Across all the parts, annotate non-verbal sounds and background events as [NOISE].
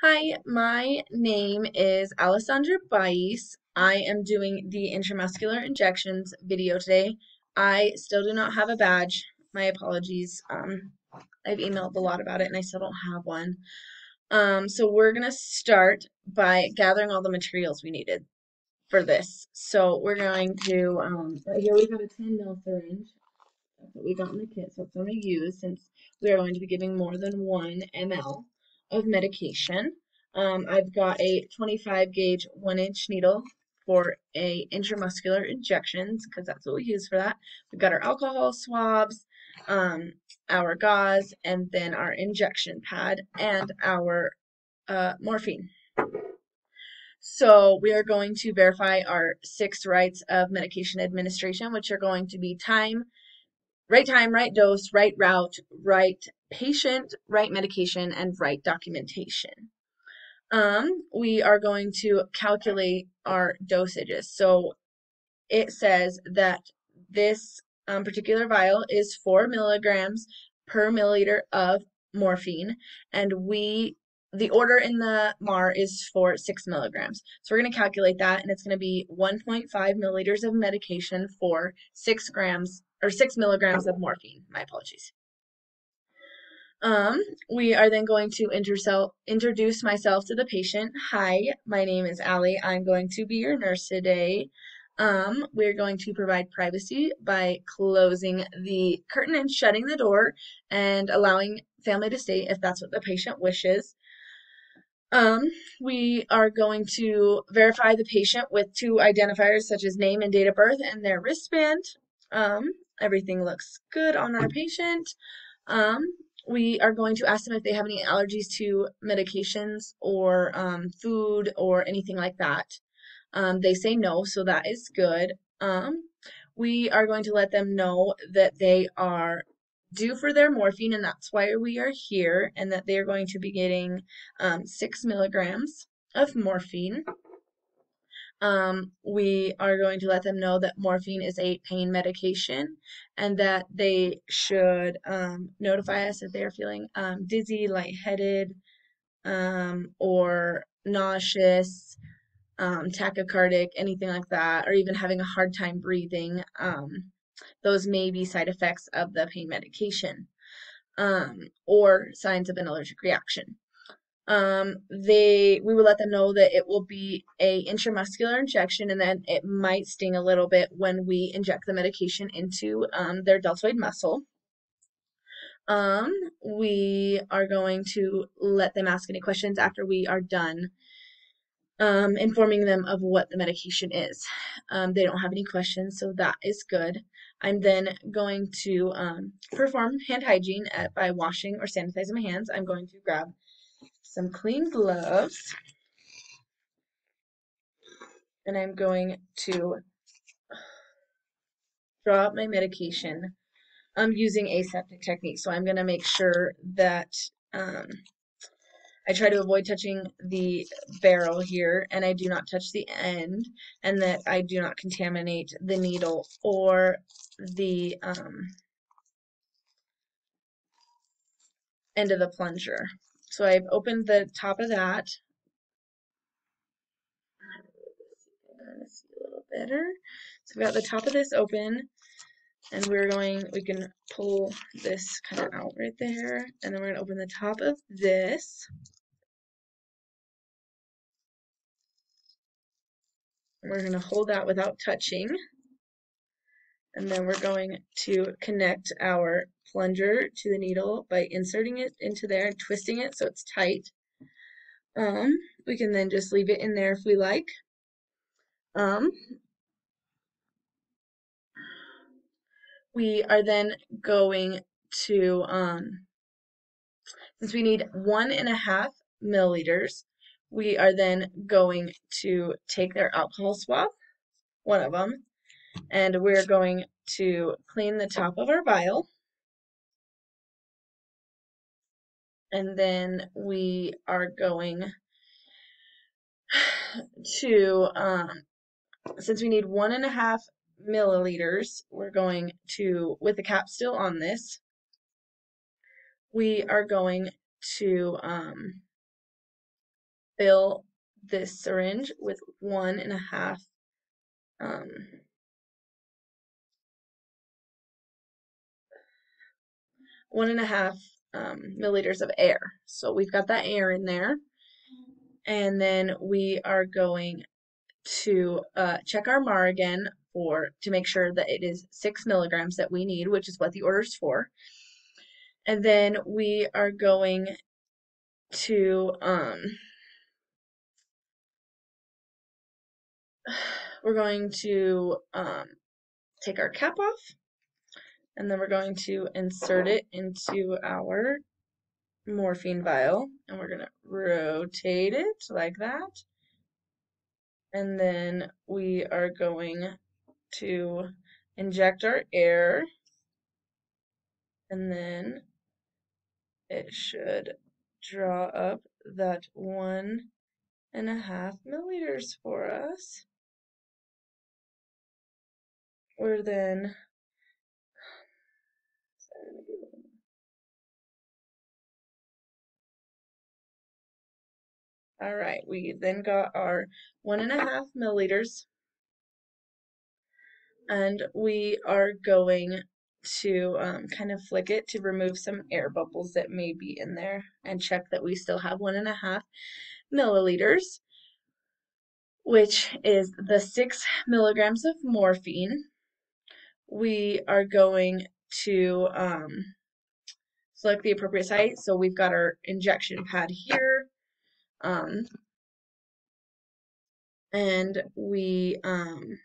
Hi, my name is Alessandra Bais. I am doing the intramuscular injections video today. I still do not have a badge. My apologies. Um, I've emailed a lot about it and I still don't have one. Um, so we're going to start by gathering all the materials we needed for this. So we're going to, um, right here we have a 10 mil syringe. That's what we got in the kit, so it's going to use since we are going to be giving more than 1 ml of medication. Um, I've got a 25 gauge 1 inch needle for a intramuscular injections because that's what we use for that. We've got our alcohol swabs, um, our gauze, and then our injection pad and our uh, morphine. So we are going to verify our six rights of medication administration, which are going to be time, right time, right dose, right route, right patient, right medication, and right documentation. Um, we are going to calculate our dosages. So it says that this um, particular vial is 4 milligrams per milliliter of morphine, and we the order in the MAR is for 6 milligrams. So we're going to calculate that, and it's going to be 1.5 milliliters of medication for 6 grams or 6 milligrams of morphine. My apologies. Um, we are then going to introduce myself to the patient. Hi, my name is Allie. I'm going to be your nurse today. Um, we're going to provide privacy by closing the curtain and shutting the door and allowing family to stay if that's what the patient wishes. Um, we are going to verify the patient with two identifiers such as name and date of birth and their wristband. Um, everything looks good on our patient. Um, we are going to ask them if they have any allergies to medications or um, food or anything like that. Um, they say no, so that is good. Um, we are going to let them know that they are due for their morphine, and that's why we are here, and that they are going to be getting um, six milligrams of morphine. Um, we are going to let them know that morphine is a pain medication and that they should um, notify us if they are feeling um, dizzy, lightheaded, um, or nauseous, um, tachycardic, anything like that, or even having a hard time breathing. Um, those may be side effects of the pain medication or signs of an allergic reaction um, they we will let them know that it will be a intramuscular injection and then it might sting a little bit when we inject the medication into um, their deltoid muscle. Um, we are going to let them ask any questions after we are done um, informing them of what the medication is. Um, they don't have any questions, so that is good. I'm then going to um, perform hand hygiene at, by washing or sanitizing my hands. I'm going to grab some clean gloves. And I'm going to draw up my medication. I'm using aseptic technique, so I'm going to make sure that um, I try to avoid touching the barrel here and I do not touch the end and that I do not contaminate the needle or the um, end of the plunger. So I've opened the top of that. see a little better. So have got the top of this open and we're going, we can pull this kind of out right there and then we're going to open the top of this. We're going to hold that without touching. And then we're going to connect our plunger to the needle by inserting it into there and twisting it so it's tight. Um, we can then just leave it in there if we like. Um, we are then going to, um, since we need one and a half milliliters, we are then going to take their alcohol swab, one of them, and we're going to clean the top of our vial. And then we are going [SIGHS] to, um, since we need one and a half milliliters, we're going to, with the cap still on this, we are going to um, fill this syringe with one and a half um, one and a half um, milliliters of air. So we've got that air in there. And then we are going to uh, check our MAR again for to make sure that it is six milligrams that we need, which is what the order is for. And then we are going to um, [SIGHS] we're going to um, take our cap off and then we're going to insert it into our morphine vial and we're going to rotate it like that and then we are going to inject our air and then it should draw up that one and a half milliliters for us. We're then All right, we then got our one and a half milliliters and we are going to um, kind of flick it to remove some air bubbles that may be in there and check that we still have one and a half milliliters, which is the six milligrams of morphine. We are going to um, select the appropriate site. So we've got our injection pad here. Um, and we um,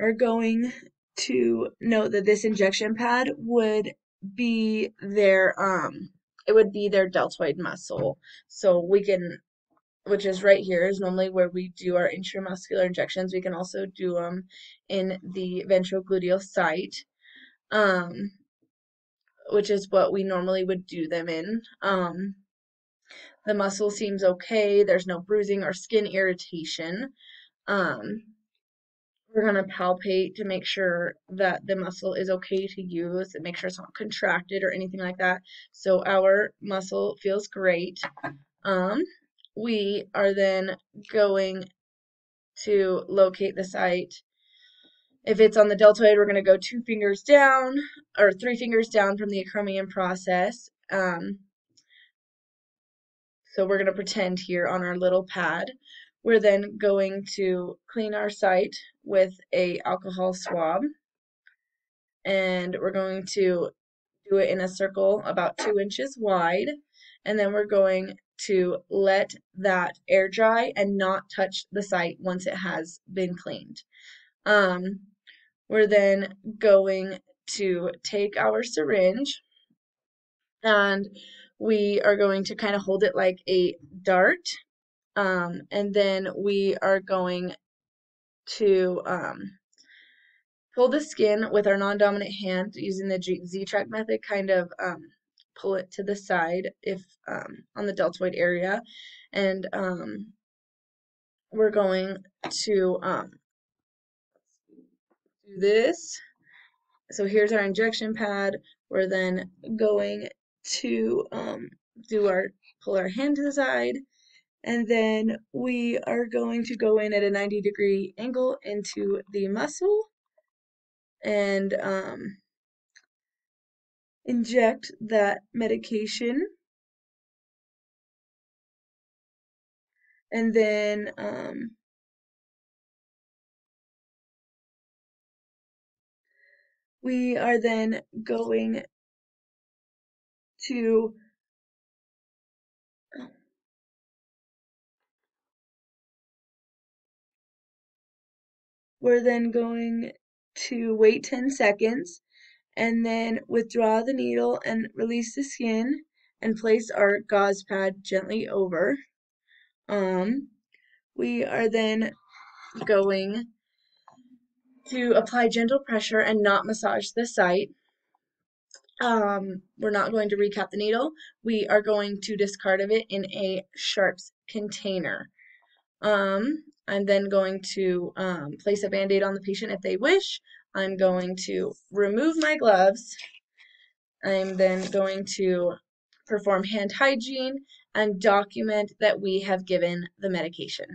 are going to note that this injection pad would be their um it would be their deltoid muscle. So we can which is right here is normally where we do our intramuscular injections. We can also do them in the ventrogluteal site. Um which is what we normally would do them in. Um, the muscle seems okay. There's no bruising or skin irritation. Um, we're going to palpate to make sure that the muscle is okay to use and make sure it's not contracted or anything like that. So our muscle feels great. Um, we are then going to locate the site if it's on the deltoid, we're going to go two fingers down or three fingers down from the acromion process. Um, so we're going to pretend here on our little pad. We're then going to clean our site with a alcohol swab. And we're going to do it in a circle about two inches wide. And then we're going to let that air dry and not touch the site once it has been cleaned. Um, we're then going to take our syringe and we are going to kind of hold it like a dart. Um, and then we are going to um, pull the skin with our non-dominant hand using the Z-track method, kind of um, pull it to the side if um, on the deltoid area. And um, we're going to um, do this. So here's our injection pad. We're then going to um, do our pull our hand to the side and then we are going to go in at a 90 degree angle into the muscle and um, inject that medication and then um, we are then going to we're then going to wait 10 seconds and then withdraw the needle and release the skin and place our gauze pad gently over. Um, we are then going to apply gentle pressure and not massage the site. Um, we're not going to recap the needle. We are going to discard of it in a sharps container. Um, I'm then going to um, place a band-aid on the patient if they wish. I'm going to remove my gloves. I'm then going to perform hand hygiene and document that we have given the medication.